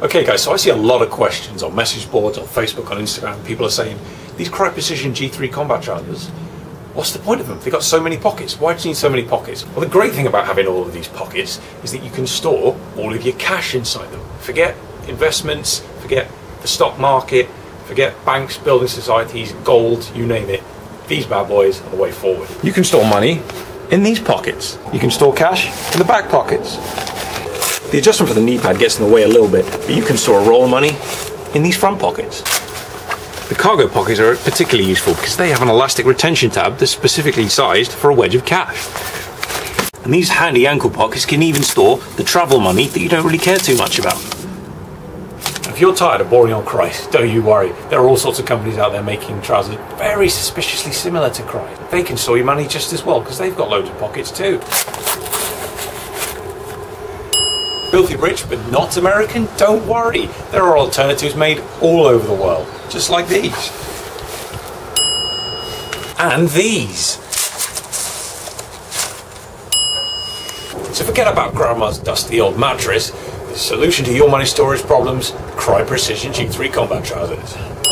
Okay guys, so I see a lot of questions on message boards, on Facebook, on Instagram. People are saying, these Crye Precision G3 combat chargers, what's the point of them? They've got so many pockets. Why do you need so many pockets? Well, the great thing about having all of these pockets is that you can store all of your cash inside them. Forget investments, forget the stock market, forget banks, building societies, gold, you name it. These bad boys are the way forward. You can store money in these pockets. You can store cash in the back pockets. The adjustment for the knee pad gets in the way a little bit, but you can store roll money in these front pockets. The cargo pockets are particularly useful because they have an elastic retention tab that's specifically sized for a wedge of cash. And these handy ankle pockets can even store the travel money that you don't really care too much about. If you're tired of boring on Crye, don't you worry. There are all sorts of companies out there making trousers very suspiciously similar to Crye. They can store your money just as well because they've got loads of pockets too. Filthy rich but not American? Don't worry. There are alternatives made all over the world, just like these. And these. So forget about Grandma's dusty old mattress. The solution to your money storage problems, Crye Precision G3 combat trousers.